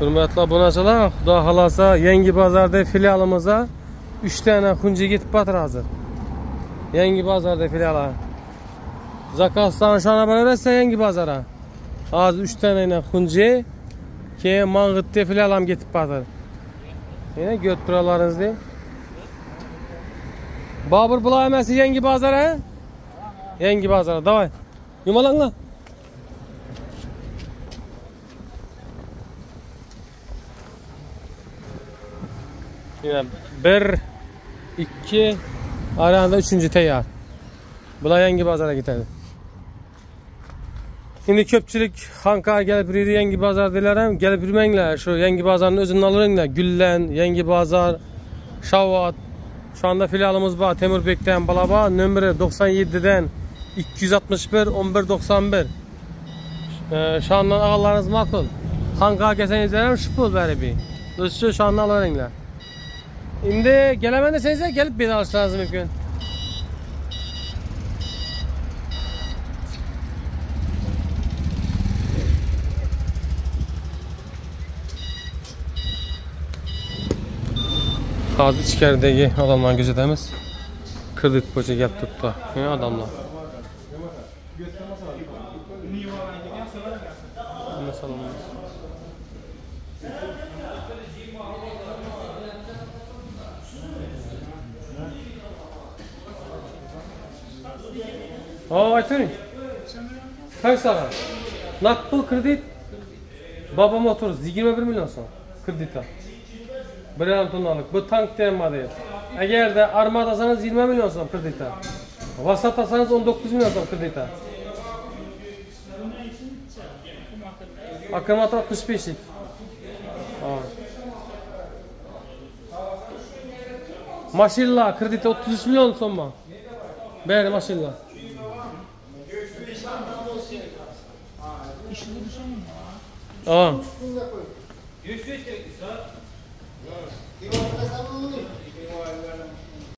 Hürmetli obunachilar, Xudo xolasa yangi bozorda filialimize 3 tane xunji yetib batır hazır. Yangi bozorda filiali. Zakazdan shona boraversa yangi bozora. Hozir 3 tane xunji, keyin Mang'itda filial ham ketib batır. Yana ko'rib turalaringizni. Bobur buloy emas yangi bozor ha? Yangi bozor, davay. Yumalanglar. Yine bir, ikki, arasında üçüncü teyar. Bular yangi bozorga ketadi. Endi ko'pchilik Xanqa kelib yuradi yangi bozor deylar ham, kelib yurmanglar. Shu yangi bozorni o'zini olaveringlar. Gullan, yangi bozor, Shavot. Şu anda filialimiz var. Temurbek'ten Balaba. Nömrü 97'den 261 1191. Ee, şu andan ağalarınız makul. Xanqa kelseniz ham shu pul berib. Do'stlar şu andan olaveringlar. Endi kelaman desangizlar kelib beni olishlaringiz mumkin. Hozir ichkaridagi odamlarni kuzatamiz. Kredit bo'yicha gap turibdi. Odamlar? Masalan. Aa aytavering. Qaysi sara? Naqd pul kredit. Baba Motors 21 million so'm kreditda. 1,5 tonnalik. Bu tankda model. Agarda Armada olsangiz 20 million so'm kreditda. Vasat olsangiz 19 million so'm kreditda. Akromat 65'lik. Ha. Maşilla krediti 33 milyon so'mmi? Aa. Yüksek gerekirse. Divarda savunulur.